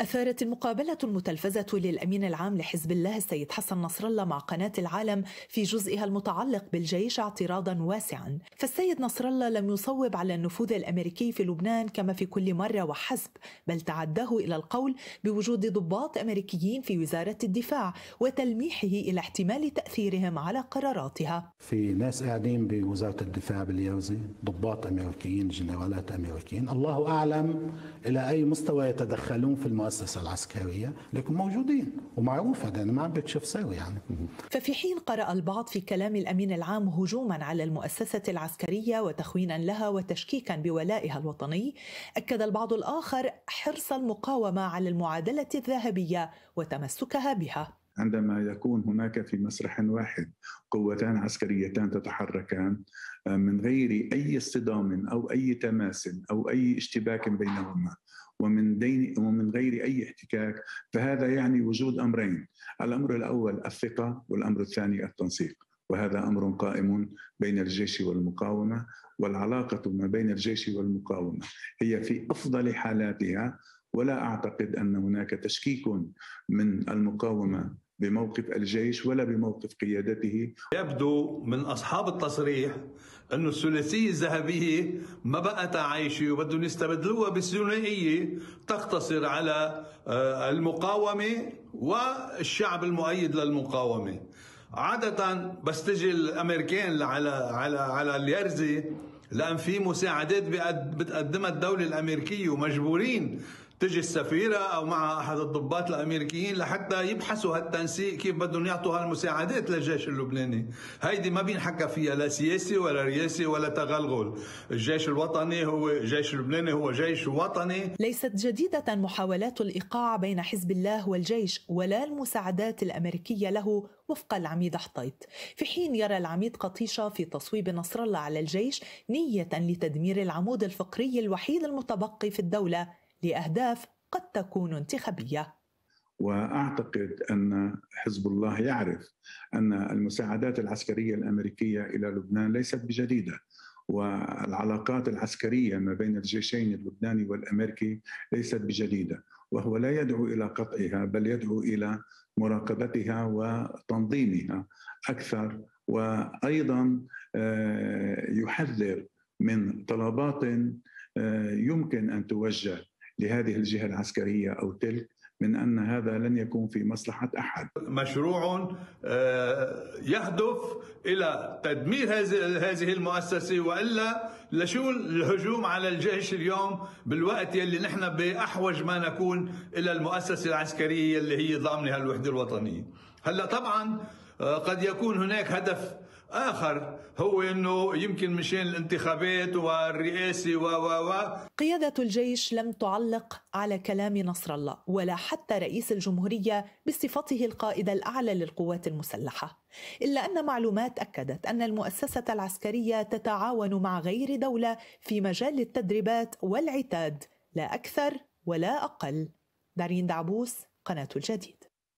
أثارت المقابلة المتلفزة للأمين العام لحزب الله السيد حسن نصر الله مع قناة العالم في جزئها المتعلق بالجيش اعتراضا واسعا. فالسيد نصر الله لم يصوب على النفوذ الأمريكي في لبنان كما في كل مرة وحسب بل تعداه إلى القول بوجود ضباط أمريكيين في وزارة الدفاع وتلميحه إلى احتمال تأثيرهم على قراراتها. في ناس قاعدين بوزارة الدفاع باليوزي ضباط أمريكيين جنرالات أمريكيين. الله أعلم إلى أي مستوى يتدخلون في المؤسسة المؤسسة العسكرية لكن موجودين ومعروف هذا أنا ما عم بكشف سوي يعني. ففي حين قرأ البعض في كلام الأمين العام هجوما على المؤسسة العسكرية وتخوينا لها وتشكيكا بولائها الوطني أكد البعض الآخر حرص المقاومة على المعادلة الذهبية وتمسكها بها. عندما يكون هناك في مسرح واحد قوتان عسكريتان تتحركان آه، من غير أي اصطدام أو أي تماس أو أي اشتباك بينهما ومن دين ومن غير أي احتكاك فهذا يعني وجود أمرين الأمر الأول الثقة والأمر الثاني التنسيق وهذا أمر قائم بين الجيش والمقاومة والعلاقة ما بين الجيش والمقاومة هي في أفضل حالاتها ولا أعتقد أن هناك تشكيك من المقاومة بموقف الجيش ولا بموقف قيادته. يبدو من أصحاب التصريح أن الثلاثية الذهبية ما بقت عايشة وبدهم يستبدلوها بالثنائية تقتصر على آه، المقاومة والشعب المؤيد للمقاومة. عادة بس تجي الأمريكان على على على اليرزي لأن في مساعدات بتقدمها الدولة الأمريكية ومجبورين تجي السفيرة أو مع أحد الضباط الأمريكيين لحتى يبحثوا هالتنسيق كيف بدهم يعطوا هالمساعدات للجيش اللبناني. هيدي ما بينحكى فيها لا سياسي ولا رياسي ولا تغلغل. الجيش الوطني هو الجيش اللبناني هو جيش وطني. ليست جديدة محاولات الإيقاع بين حزب الله والجيش ولا المساعدات الأمريكية له وفق العميد حطيط في حين يرى العميد قطيشة في تصويب نصر الله على الجيش نية لتدمير العمود الفقري الوحيد المتبقي في الدولة لأهداف قد تكون انتخابية. وأعتقد أن حزب الله يعرف أن المساعدات العسكرية الأمريكية إلى لبنان ليست بجديدة والعلاقات العسكرية ما بين الجيشين اللبناني والأمريكي ليست بجديدة وهو لا يدعو إلى قطعها بل يدعو إلى مراقبتها وتنظيمها أكثر وأيضا آه، يحذر من طلبات آه، يمكن أن توجه لهذه الجهة العسكرية أو تلك من أن هذا لن يكون في مصلحة أحد. مشروع آه، يهدف إلى تدمير هذه المؤسسة وإلا لشو الهجوم على الجيش اليوم بالوقت يلي نحن بأحوج ما نكون إلى المؤسسة العسكرية اللي هي ضامنة الوحده الوطنية. هلأ طبعا قد يكون هناك هدف آخر هو أنه يمكن مشان الانتخابات والرئاسة و و و. قيادة الجيش لم تعلق على كلام نصر الله ولا حتى رئيس الجمهورية بصفته القائد الأعلى للقوات المسلحة إلا أن معلومات أكدت أن المؤسسة العسكرية تتعاون مع غير دولة في مجال التدريبات والعتاد لا أكثر ولا أقل. دارين دعبوس قناة الجديد.